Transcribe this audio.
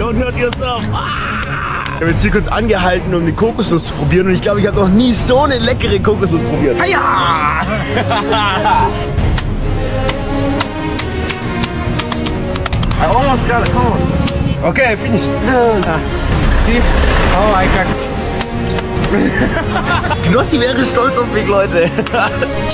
Don't hurt yourself. Ich habe jetzt hier kurz angehalten, um die Kokosnuss zu probieren und ich glaube, ich habe noch nie so eine leckere Kokosnuss probiert. Ja! I almost got it. Come on. Okay, I finished. See how I can Knossi wäre stolz auf mich, Leute.